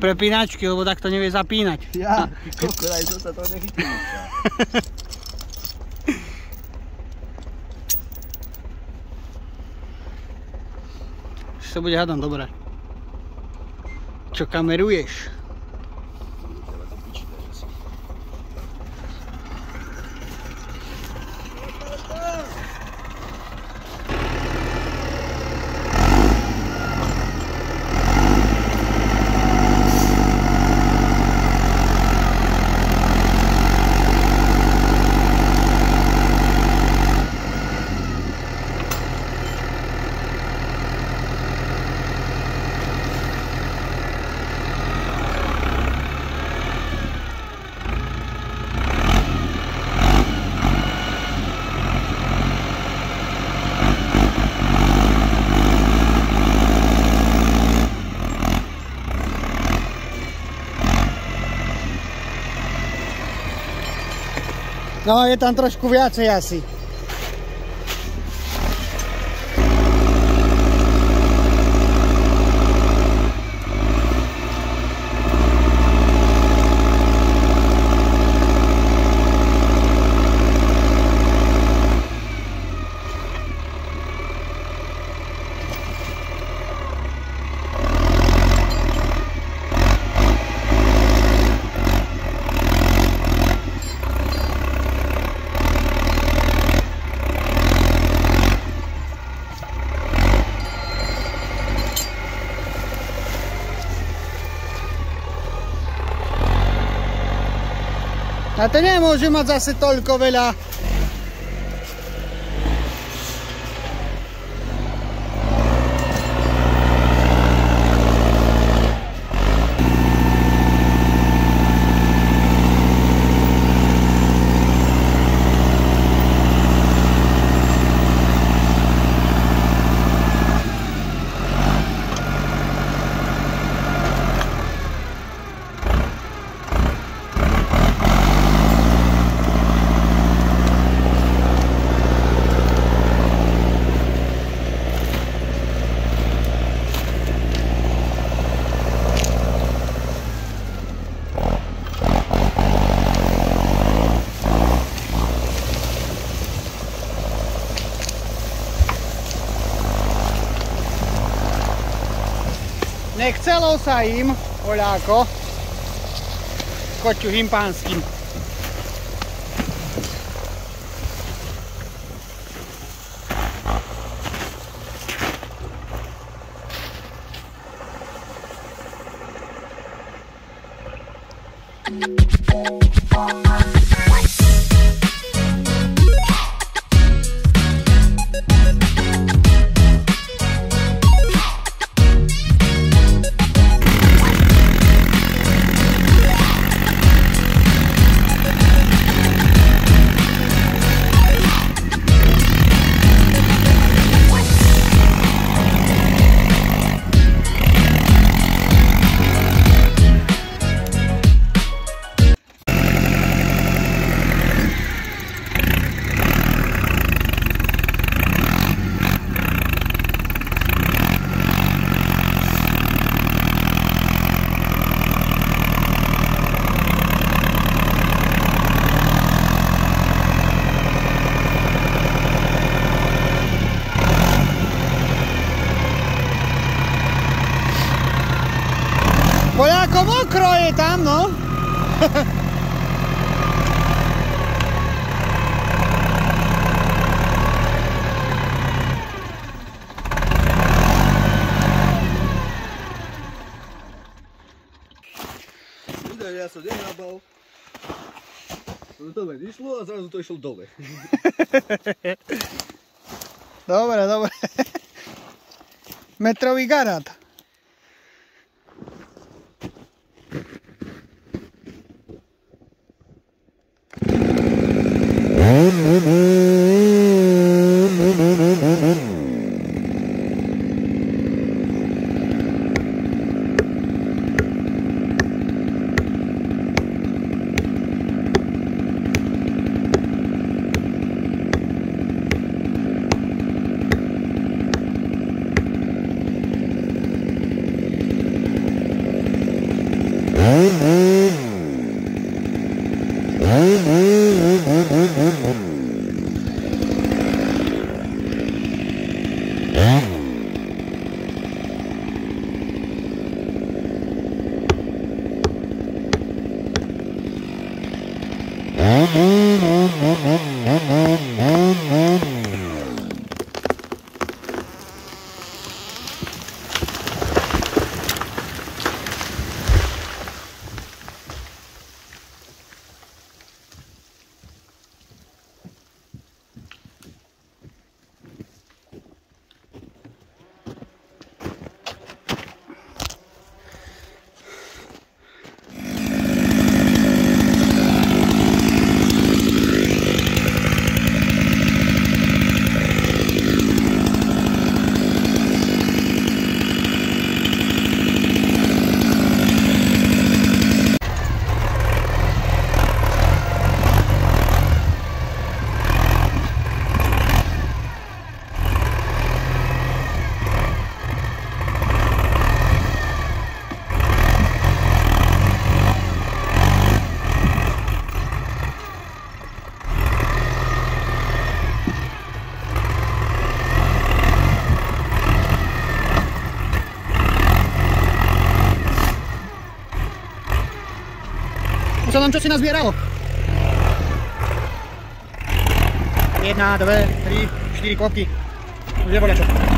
prepínačky, lebo takto nevie zapínať. Ja, koľko, aj to sa to nechytí. Už sa bude hádam dobre. Čo kameruješ? No, je tam trošku viacej asi. A to nie może mać zase Nechcelo sa im, voľáko, koťu himpánským. Poľako mokro je tam, no. Ja som nehrabal. To dole išlo a zrazu to išlo dole. Dobre, dobre. Metrový garát. Mm-hmm. Už sa nám čosi nazbieralo. Jedna, dve, tri, štyri kopky. Už je čo.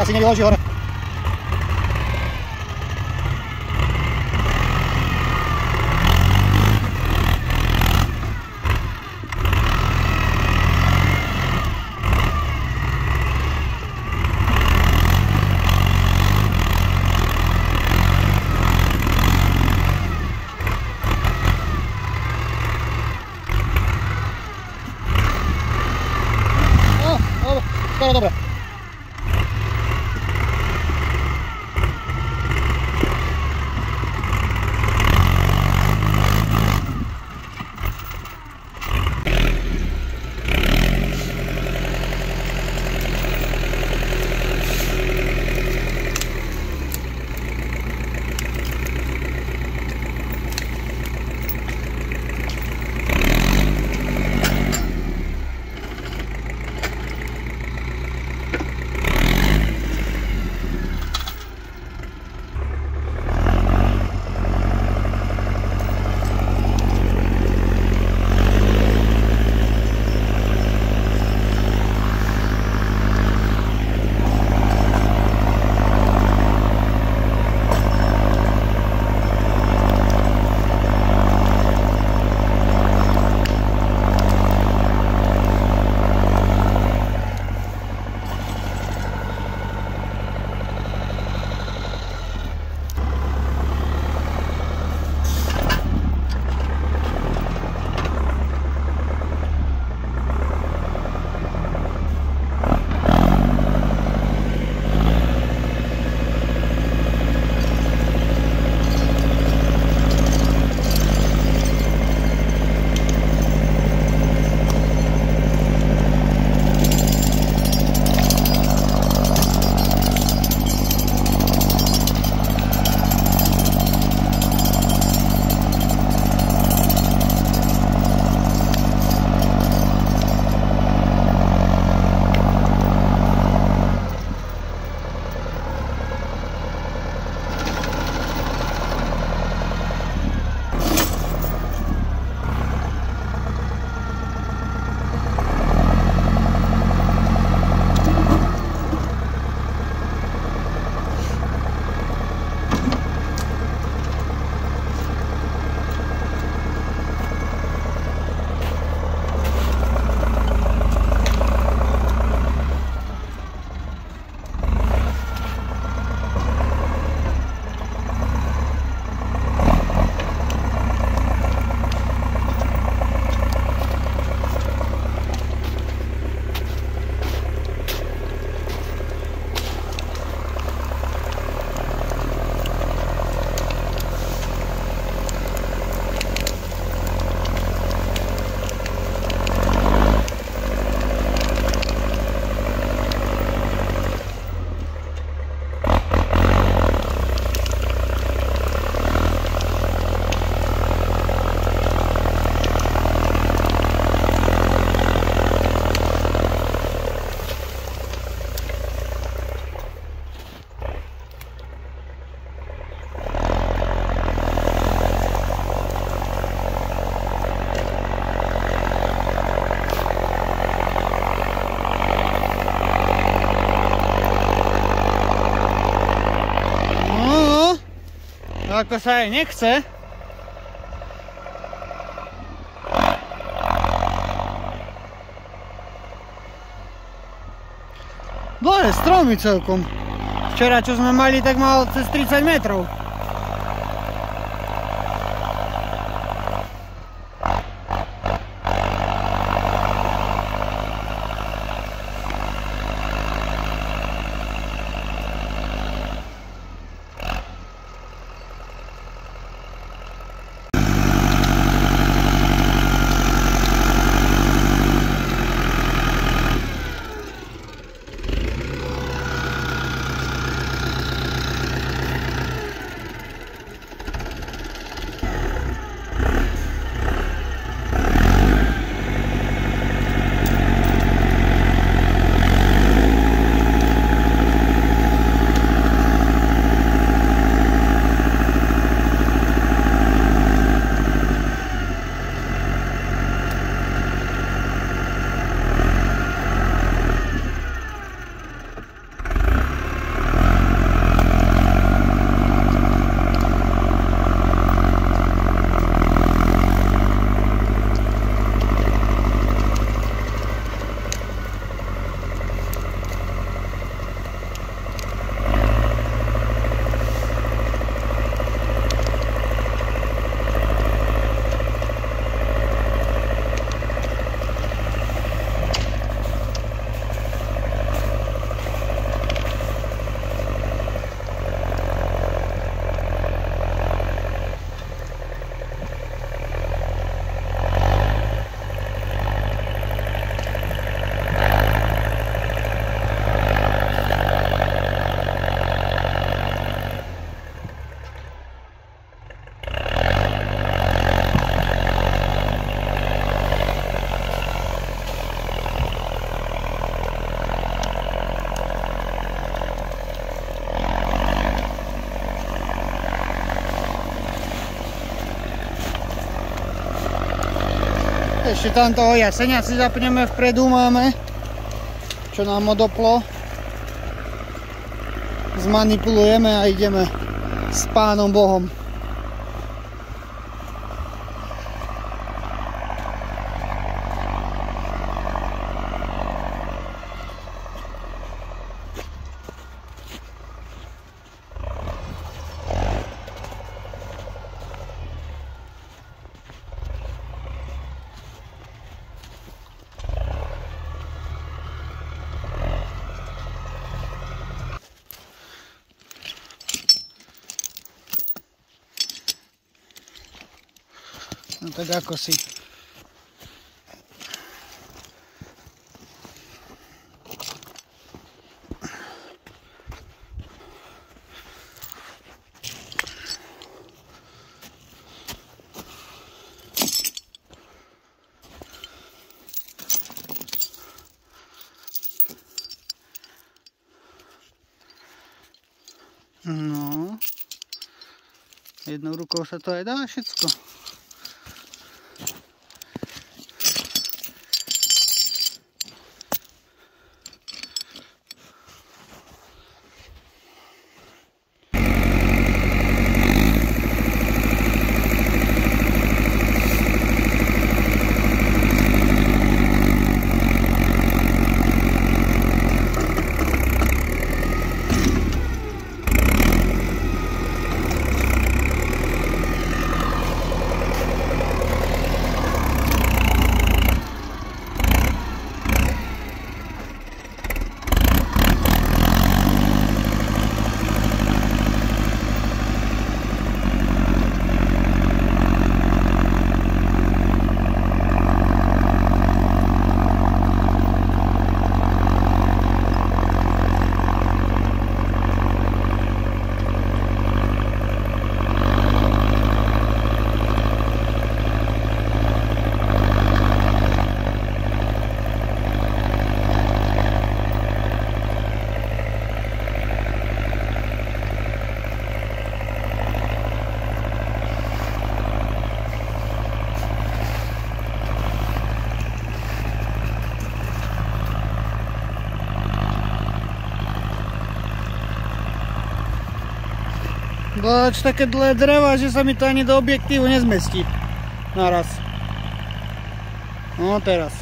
assim que eu vou ako sa aj nechce. Dlhé stromy celkom. Včera, čo sme mali, tak mal cez 30 metrov. Ešte tam toho jasenia si zapneme vpredu máme, čo nám odoplo. Zmanipulujeme a ideme s pánom Bohom. No tak ako si. No. Jednou rukou sa to aj dá všetko. Boč také dlhé dreva, že sa mi to ani do objektívu nezmestí. Naraz. No teraz.